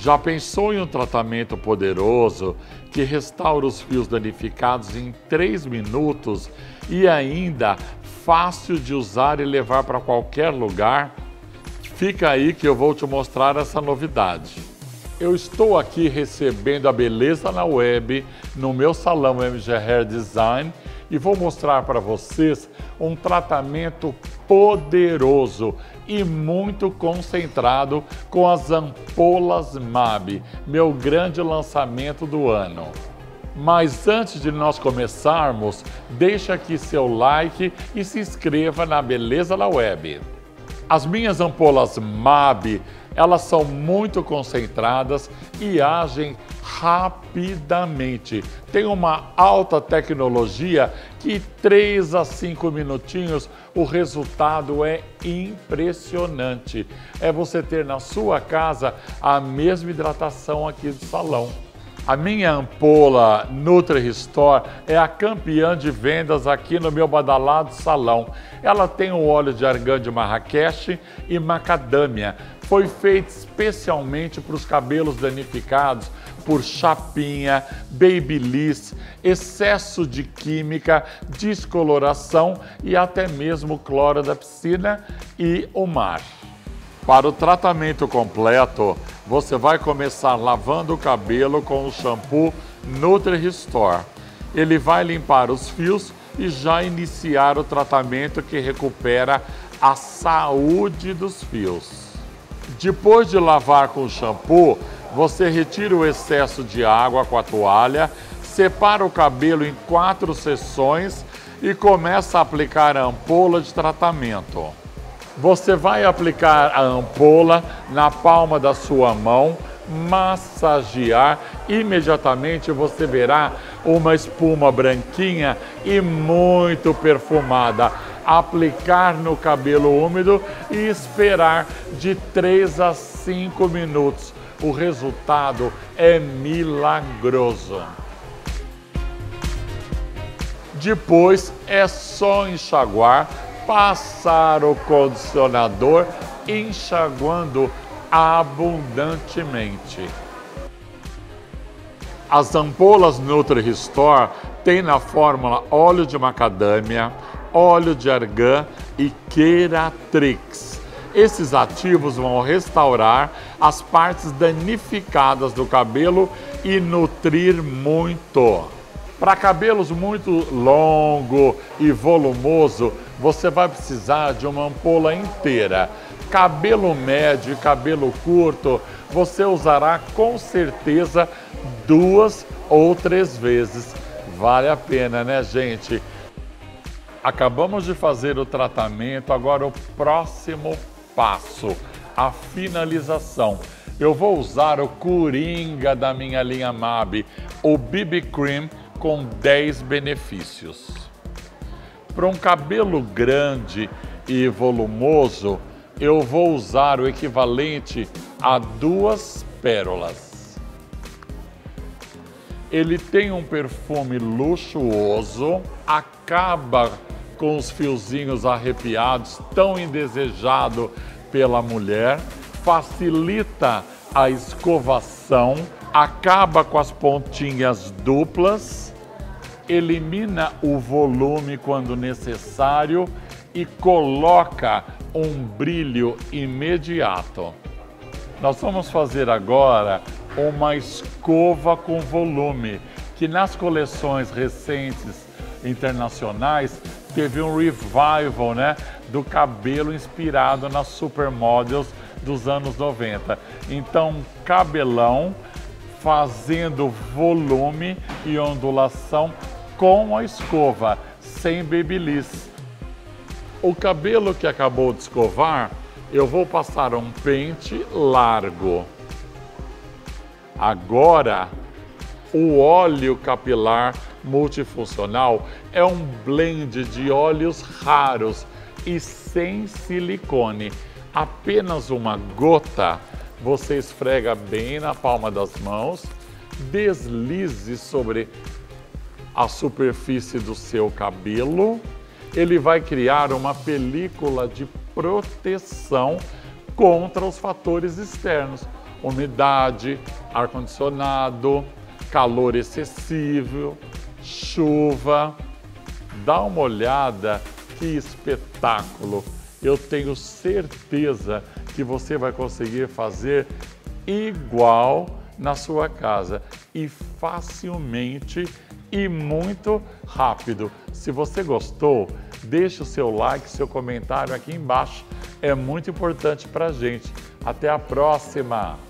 Já pensou em um tratamento poderoso que restaura os fios danificados em 3 minutos e ainda fácil de usar e levar para qualquer lugar? Fica aí que eu vou te mostrar essa novidade. Eu estou aqui recebendo a beleza na web no meu salão MG Hair Design e vou mostrar para vocês um tratamento poderoso e muito concentrado com as ampolas MAB, meu grande lançamento do ano. Mas antes de nós começarmos, deixa aqui seu like e se inscreva na Beleza da Web. As minhas ampolas MAB, elas são muito concentradas e agem rapidamente. Tem uma alta tecnologia que 3 a 5 minutinhos o resultado é impressionante. É você ter na sua casa a mesma hidratação aqui do salão. A minha ampola Nutri Restore é a campeã de vendas aqui no meu badalado salão. Ela tem o óleo de argan de Marrakech e macadâmia. Foi feita especialmente para os cabelos danificados por chapinha, babyliss, excesso de química, descoloração e até mesmo cloro da piscina e o mar. Para o tratamento completo, você vai começar lavando o cabelo com o shampoo Nutri Restore. Ele vai limpar os fios e já iniciar o tratamento que recupera a saúde dos fios. Depois de lavar com o shampoo, você retira o excesso de água com a toalha, separa o cabelo em quatro sessões e começa a aplicar a ampola de tratamento. Você vai aplicar a ampola na palma da sua mão, massagear, imediatamente você verá uma espuma branquinha e muito perfumada. Aplicar no cabelo úmido e esperar de 3 a 5 minutos. O resultado é milagroso. Depois é só enxaguar passar o condicionador enxaguando abundantemente. As ampolas Nutri Restore têm na fórmula óleo de macadâmia, óleo de argan e Keratrix. Esses ativos vão restaurar as partes danificadas do cabelo e nutrir muito. Para cabelos muito longo e volumoso, você vai precisar de uma ampola inteira. Cabelo médio e cabelo curto, você usará com certeza duas ou três vezes. Vale a pena, né, gente? Acabamos de fazer o tratamento, agora o próximo passo, a finalização. Eu vou usar o Coringa da minha linha MAB, o BB Cream com 10 benefícios. Para um cabelo grande e volumoso, eu vou usar o equivalente a duas pérolas. Ele tem um perfume luxuoso, acaba com os fiozinhos arrepiados, tão indesejado pela mulher, facilita a escovação, acaba com as pontinhas duplas elimina o volume quando necessário e coloca um brilho imediato. Nós vamos fazer agora uma escova com volume, que nas coleções recentes internacionais teve um revival né, do cabelo inspirado nas supermodels dos anos 90. Então, cabelão fazendo volume e ondulação com a escova, sem babyliss. O cabelo que acabou de escovar, eu vou passar um pente largo. Agora, o óleo capilar multifuncional é um blend de óleos raros e sem silicone. Apenas uma gota você esfrega bem na palma das mãos, deslize sobre a superfície do seu cabelo, ele vai criar uma película de proteção contra os fatores externos. umidade, ar-condicionado, calor excessivo, chuva. Dá uma olhada, que espetáculo! Eu tenho certeza que você vai conseguir fazer igual na sua casa e facilmente e muito rápido. Se você gostou, deixe o seu like, seu comentário aqui embaixo. É muito importante para a gente. Até a próxima!